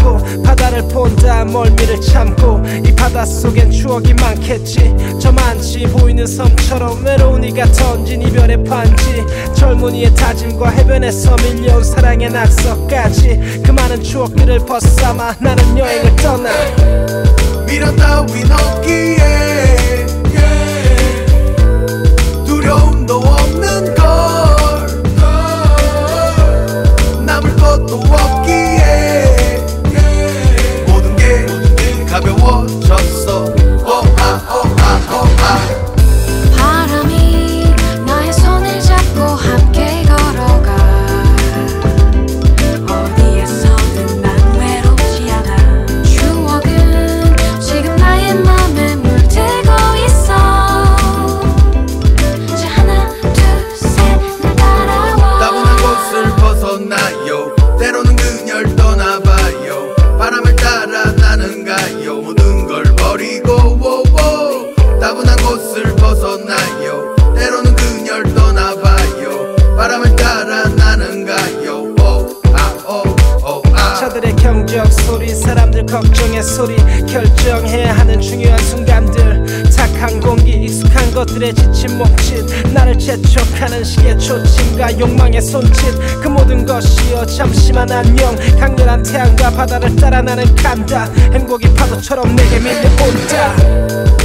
타고 바다를 본다 멀미를 참고 이 바닷속엔 추억이 많겠지. 저만치 보이는 섬처럼 외로운 이가 던진 이별의 반지. 젊은이의 다짐과 해변에서 밀려온 사랑의 낙서까지. 그 많은 추억들을 벗삼아 나는 여행을 떠나. 미련 따윈 없기에 경적 소리 사람들 걱정의 소리 결정해야 하는 중요한 순간들. 탁한 공기 익숙한 것들에 지친 몸짓. 나를 재촉하는 시의 초침과 욕망의 손짓. 그 모든 것이여 잠시만 안녕. 강렬한 태양과 바다를 따라 나는 간다. 행복이 파도처럼 내게 밀려온다